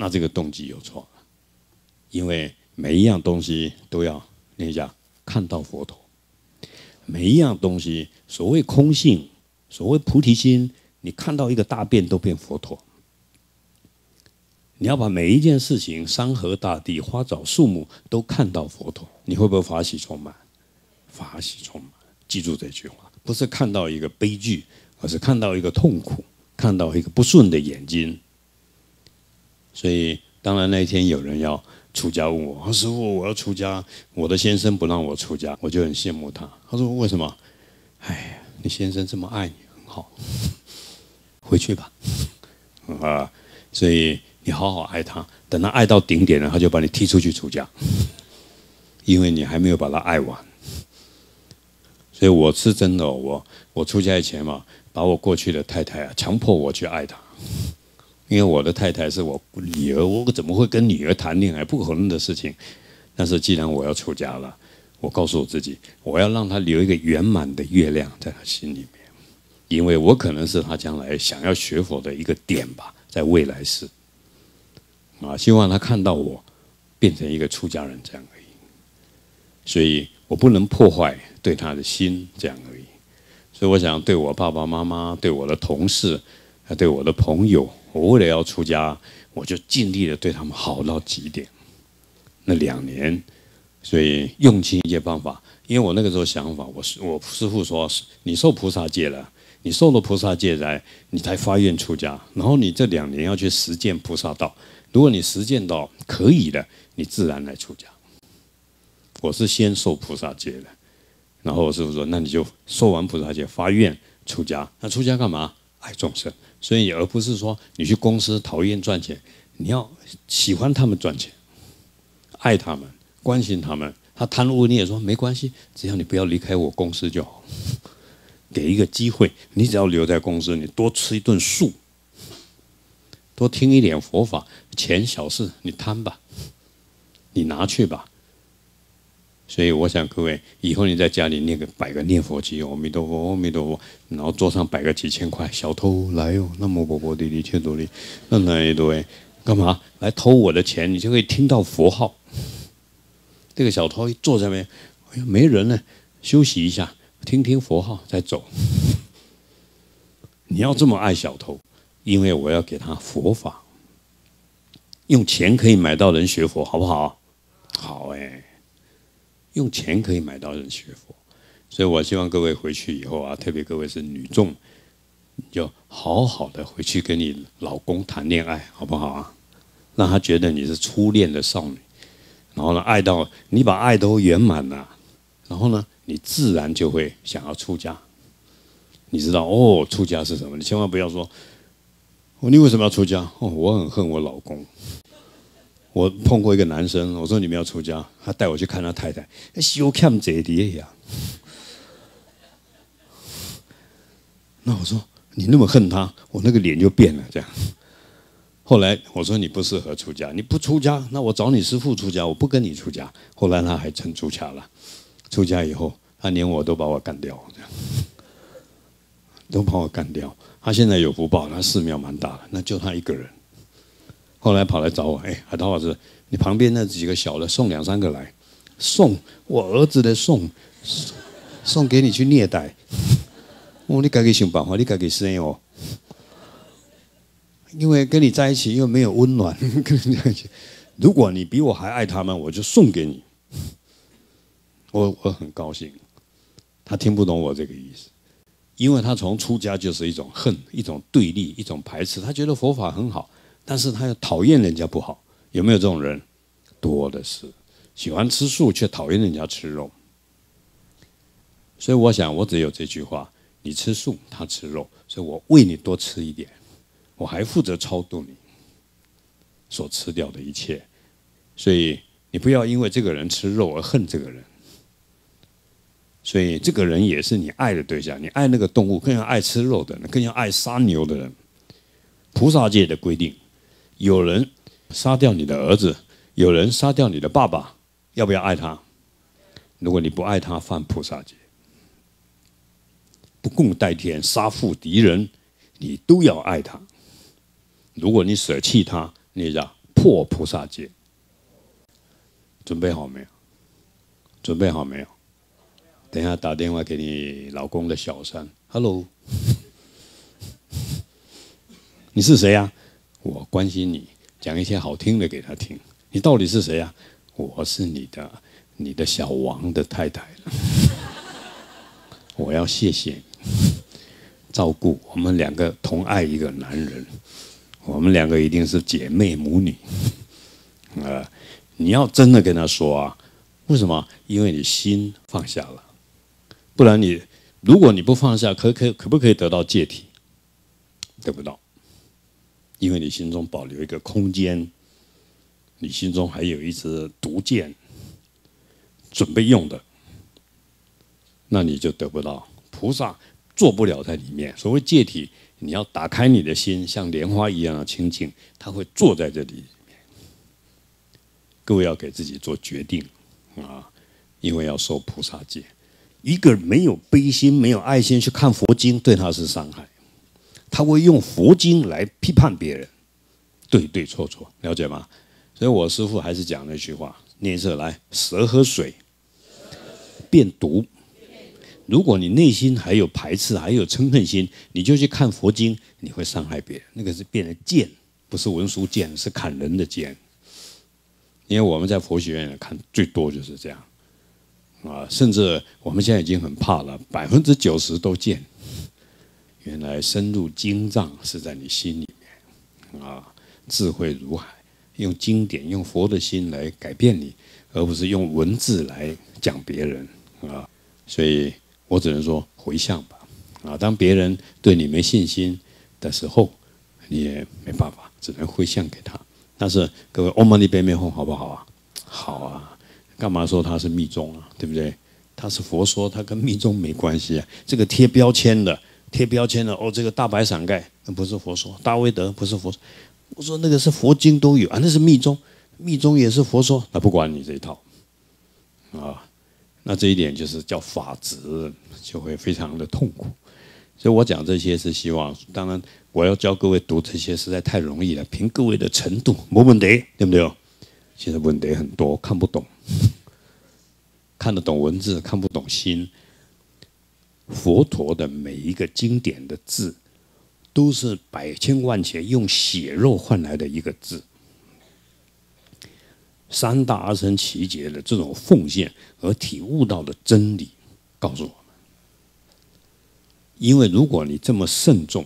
那这个动机有错，因为每一样东西都要念一下看到佛陀，每一样东西所谓空性，所谓菩提心，你看到一个大便都变佛陀。你要把每一件事情，山河大地、花草树木都看到佛陀，你会不会法喜充满？法喜充满。记住这句话，不是看到一个悲剧，而是看到一个痛苦，看到一个不顺的眼睛。所以，当然那一天有人要出家，问我：“师傅，我要出家，我的先生不让我出家。”我就很羡慕他。他说：“为什么？”哎，你先生这么爱你，很好，回去吧。啊，所以。你好好爱他，等他爱到顶点了，他就把你踢出去出家，因为你还没有把他爱完。所以我是真的，我我出家以前嘛，把我过去的太太啊，强迫我去爱她，因为我的太太是我女儿，我怎么会跟女儿谈恋爱？不可能的事情。但是既然我要出家了，我告诉我自己，我要让她留一个圆满的月亮在她心里面，因为我可能是她将来想要学佛的一个点吧，在未来世。啊，希望他看到我变成一个出家人这样而已，所以我不能破坏对他的心这样而已。所以我想对我爸爸妈妈、对我的同事、对我的朋友，我为了要出家，我就尽力的对他们好到极点。那两年，所以用尽一切办法，因为我那个时候想法，我是我师父说，你受菩萨戒了，你受了菩萨戒来，你才发愿出家，然后你这两年要去实践菩萨道。如果你实践到可以的，你自然来出家。我是先受菩萨戒的，然后我师傅说：“那你就受完菩萨戒发愿出家。那出家干嘛？爱众生。所以而不是说你去公司讨厌赚钱，你要喜欢他们赚钱，爱他们，关心他们。他贪污你也说没关系，只要你不要离开我公司就好。给一个机会，你只要留在公司，你多吃一顿素。”多听一点佛法，钱小事，你贪吧，你拿去吧。所以我想各位，以后你在家里念个摆个念佛机，阿弥陀佛，阿弥陀佛，然后桌上摆个几千块，小偷来哦，那么波波滴滴切多利，那那一堆干嘛来偷我的钱？你就可以听到佛号。这个小偷一坐在那，哎呀，没人呢，休息一下，听听佛号再走。你要这么爱小偷？因为我要给他佛法，用钱可以买到人学佛，好不好？用钱可以买到人学佛，所以我希望各位回去以后啊，特别各位是女众，你就好好的回去跟你老公谈恋爱，好不好啊？让他觉得你是初恋的少女，然后呢，爱到你把爱都圆满了，然后呢，你自然就会想要出家。你知道哦，出家是什么？你千万不要说。你为什么要出家？哦，我很恨我老公。我碰过一个男生，我说你们要出家，他带我去看他太太，修看这的呀。那我说你那么恨他，我那个脸就变了。这样，后来我说你不适合出家，你不出家，那我找你师父出家，我不跟你出家。后来他还真出家了，出家以后，他连我都把我干掉，这样，都把我干掉。他现在有福报，他寺庙蛮大的，那就他一个人。后来跑来找我，哎，海涛老师，你旁边那几个小的送两三个来，送我儿子的送，送给你去虐待。哦，你该给想办法，你该给生哦。因为跟你在一起又没有温暖，跟你在一起，如果你比我还爱他们，我就送给你。我我很高兴，他听不懂我这个意思。因为他从出家就是一种恨，一种对立，一种排斥。他觉得佛法很好，但是他又讨厌人家不好。有没有这种人？多的是，喜欢吃素却讨厌人家吃肉。所以我想，我只有这句话：你吃素，他吃肉，所以我喂你多吃一点，我还负责超度你所吃掉的一切。所以你不要因为这个人吃肉而恨这个人。所以这个人也是你爱的对象，你爱那个动物，更要爱吃肉的人，更要爱杀牛的人。菩萨界的规定，有人杀掉你的儿子，有人杀掉你的爸爸，要不要爱他？如果你不爱他，犯菩萨戒，不共戴天，杀父敌人，你都要爱他。如果你舍弃他，你叫破菩萨戒。准备好没有？准备好没有？等一下打电话给你老公的小三，Hello，你是谁呀？我关心你，讲一些好听的给他听。你到底是谁呀？我是你的你的小王的太太。我要谢谢你照顾我们两个同爱一个男人，我们两个一定是姐妹母女 啊！你要真的跟他说啊，为什么？因为你心放下了，不然你如果你不放下，可可可不可以得到戒体？得不到，因为你心中保留一个空间，你心中还有一支毒箭，准备用的。那你就得不到菩萨做不了在里面。所谓戒体，你要打开你的心，像莲花一样的清净，他会坐在这里。各位要给自己做决定啊，因为要受菩萨戒。一个没有悲心、没有爱心去看佛经，对他是伤害。他会用佛经来批判别人，对对错错，了解吗？所以我师父还是讲那句话：念色来，蛇喝水变毒。如果你内心还有排斥，还有嗔恨心，你就去看佛经，你会伤害别人。那个是变成剑，不是文书剑，是砍人的剑。因为我们在佛学院看最多就是这样，啊，甚至我们现在已经很怕了，百分之九十都剑。原来深入经藏是在你心里面，啊，智慧如海，用经典、用佛的心来改变你，而不是用文字来讲别人，啊，所以。我只能说回向吧，啊，当别人对你没信心的时候，你也没办法，只能回向给他。但是各位，欧玛尼贝美吽好不好啊？好啊，干嘛说他是密宗啊？对不对？他是佛说，他跟密宗没关系啊。这个贴标签的，贴标签的哦，这个大白伞盖不是佛说，大威德不是佛说。我说那个是佛经都有啊，那是密宗，密宗也是佛说，那不管你这一套，啊。那这一点就是叫法执，就会非常的痛苦。所以我讲这些是希望，当然我要教各位读这些实在太容易了，凭各位的程度没问题，对不对？现在问题很多，看不懂，看得懂文字，看不懂心。佛陀的每一个经典的字，都是百千万劫用血肉换来的一个字。三大阿僧祇劫的这种奉献和体悟到的真理，告诉我们：因为如果你这么慎重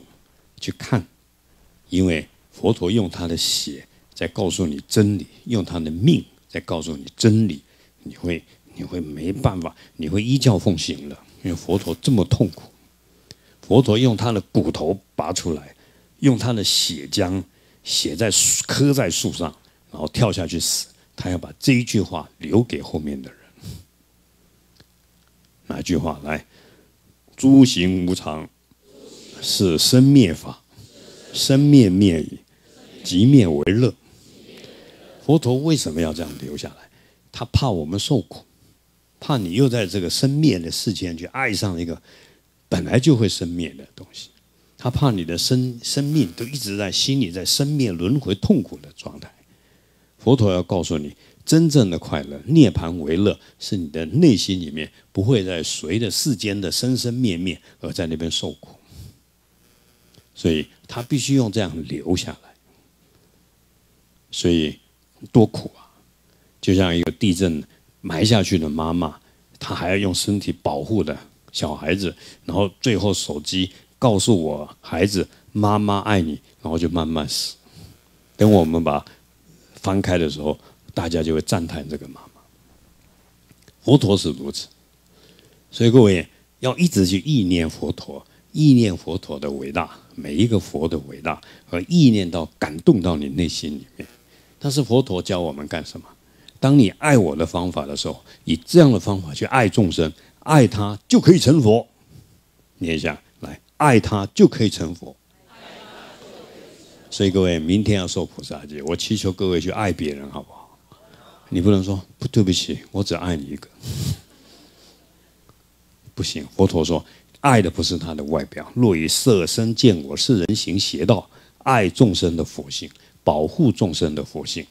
去看，因为佛陀用他的血在告诉你真理，用他的命在告诉你真理，你会你会没办法，你会依教奉行的。因为佛陀这么痛苦，佛陀用他的骨头拔出来，用他的血浆写在刻在树上，然后跳下去死。他要把这一句话留给后面的人。哪句话？来，诸行无常，是生灭法，生灭灭矣，即灭为乐。佛陀为什么要这样留下来？他怕我们受苦，怕你又在这个生灭的世间去爱上一个本来就会生灭的东西。他怕你的生生命都一直在心里在生灭轮回痛苦的状态。佛陀要告诉你，真正的快乐、涅槃为乐，是你的内心里面不会在随着世间的生生灭灭而在那边受苦。所以他必须用这样留下来。所以多苦啊！就像一个地震埋下去的妈妈，她还要用身体保护的小孩子，然后最后手机告诉我孩子：“妈妈爱你。”然后就慢慢死。等我们把。翻开的时候，大家就会赞叹这个妈妈。佛陀是如此，所以各位要一直去意念佛陀，意念佛陀的伟大，每一个佛的伟大，和意念到感动到你内心里面。但是佛陀教我们干什么？当你爱我的方法的时候，以这样的方法去爱众生，爱他就可以成佛。念一下，来，爱他就可以成佛。所以各位，明天要受菩萨戒，我祈求各位去爱别人，好不好？你不能说不对不起，我只爱你一个，不行。佛陀说，爱的不是他的外表，若以色身见我是人行邪道，爱众生的佛性，保护众生的佛性。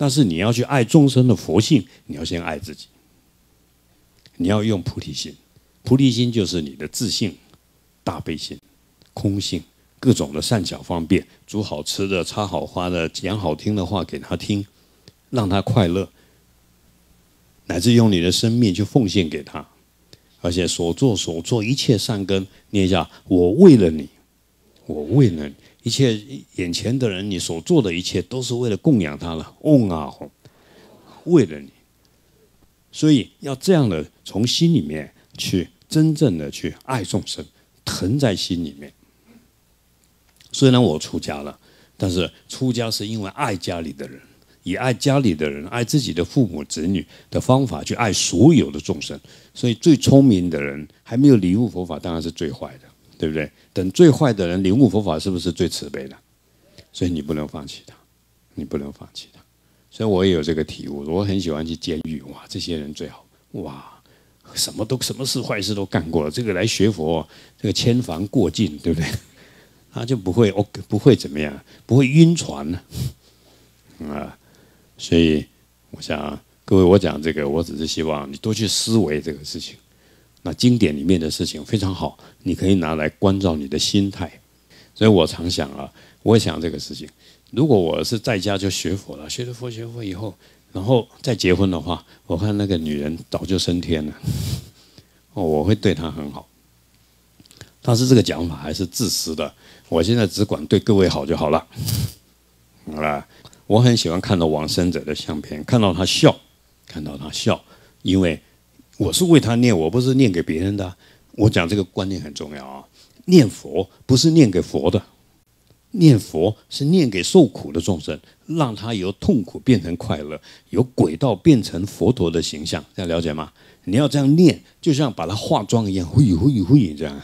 但是你要去爱众生的佛性，你要先爱自己。你要用菩提心，菩提心就是你的自信、大悲心、空性，各种的善巧方便，煮好吃的、插好花的、讲好听的话给他听，让他快乐，乃至用你的生命去奉献给他，而且所做所做一切善根，念一下：我为了你，我为了你。一切眼前的人，你所做的一切都是为了供养他了。嗡啊吽，为了你。所以要这样的从心里面去真正的去爱众生，疼在心里面。虽然我出家了，但是出家是因为爱家里的人，以爱家里的人、爱自己的父母子女的方法去爱所有的众生。所以最聪明的人还没有领悟佛法，当然是最坏的，对不对？等最坏的人领悟佛法，是不是最慈悲的？所以你不能放弃他，你不能放弃他。所以我也有这个体悟，我很喜欢去监狱，哇，这些人最好，哇，什么都什么事坏事都干过了，这个来学佛，这个千帆过尽，对不对？他就不会哦，不会怎么样，不会晕船呢，啊，所以我想各位，我讲这个，我只是希望你多去思维这个事情。那经典里面的事情非常好，你可以拿来关照你的心态。所以我常想啊，我想这个事情。如果我是在家就学佛了，学了佛学佛以后，然后再结婚的话，我看那个女人早就升天了。哦，我会对她很好。但是这个讲法还是自私的。我现在只管对各位好就好了。好了，我很喜欢看到往生者的相片，看到他笑，看到他笑，因为我是为他念，我不是念给别人的。我讲这个观念很重要啊，念佛不是念给佛的。念佛是念给受苦的众生，让他由痛苦变成快乐，由轨道变成佛陀的形象，这样了解吗？你要这样念，就像把它化妆一样，呼呼呼这样。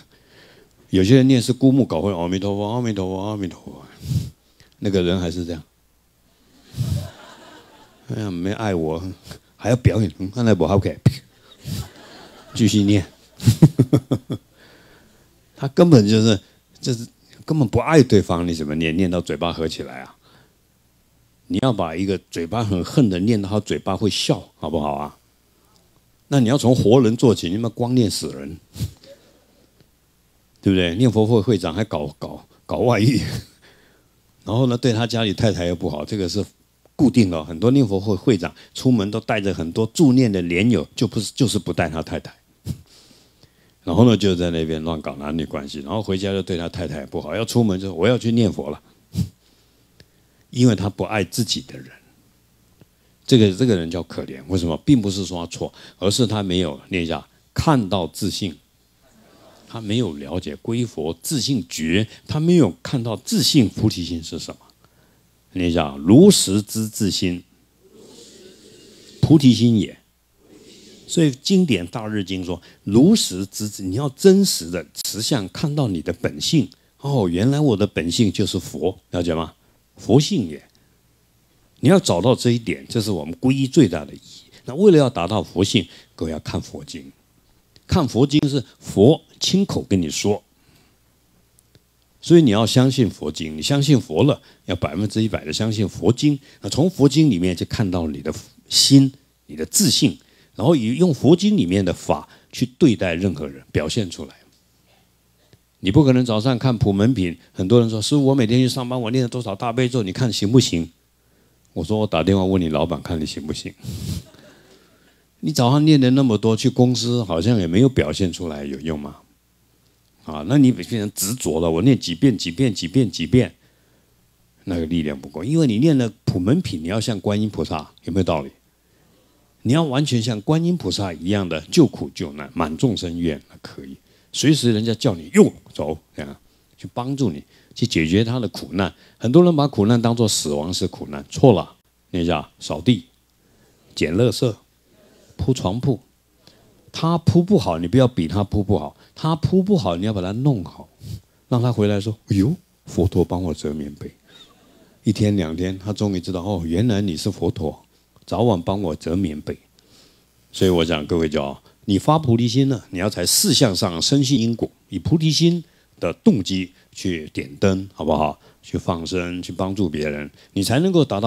有些人念是孤木搞混，阿弥陀佛，阿弥陀佛，阿弥陀佛，那个人还是这样。哎呀，没爱我，还要表演，看来不 OK，继续念。他根本就是，就是。根本不爱对方，你怎么念？念到嘴巴合起来啊？你要把一个嘴巴很恨的念到他嘴巴会笑，好不好啊？那你要从活人做起，你们光念死人，对不对？念佛会会长还搞搞搞外遇，然后呢，对他家里太太又不好，这个是固定的。很多念佛会会长出门都带着很多助念的莲友，就不是就是不带他太太。然后呢，就在那边乱搞男女关系，然后回家就对他太太不好，要出门就我要去念佛了，因为他不爱自己的人，这个这个人叫可怜。为什么？并不是说他错，而是他没有念一下看到自信，他没有了解归佛自信觉，他没有看到自信菩提心是什么。念一下如实知自心，菩提心也。所以经典大日经说：“如实知之，你要真实的实相看到你的本性。哦，原来我的本性就是佛，了解吗？佛性也。你要找到这一点，这是我们皈依最大的意义。那为了要达到佛性，各位要看佛经。看佛经是佛亲口跟你说，所以你要相信佛经。你相信佛了，要百分之一百的相信佛经。那从佛经里面就看到你的心，你的自信。”然后以用佛经里面的法去对待任何人，表现出来。你不可能早上看普门品，很多人说：“师傅，我每天去上班，我念了多少大悲咒？你看行不行？”我说：“我打电话问你老板，看你行不行。”你早上念的那么多，去公司好像也没有表现出来，有用吗？啊，那你变成执着了。我念几遍、几遍、几遍、几遍，那个力量不够，因为你念了普门品，你要像观音菩萨，有没有道理？你要完全像观音菩萨一样的救苦救难，满众生愿，那可以。随时人家叫你用走，这样去帮助你，去解决他的苦难。很多人把苦难当作死亡是苦难，错了。念一下：扫地、捡垃圾、铺床铺。他铺不好，你不要比他铺不好；他铺不好，你要把它弄好，让他回来说：“哎呦，佛陀帮我折棉被。”一天两天，他终于知道哦，原来你是佛陀。早晚帮我折棉被，所以我讲各位叫你发菩提心呢，你要在事项上深信因果，以菩提心的动机去点灯，好不好？去放生，去帮助别人，你才能够达到